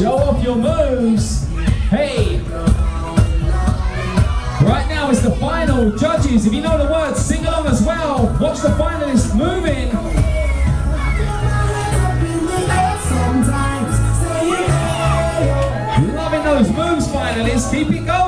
Show off your moves. Hey. Right now is the final. Judges, if you know the words, sing along as well. Watch the finalists moving. Loving those moves, finalists. Keep it going.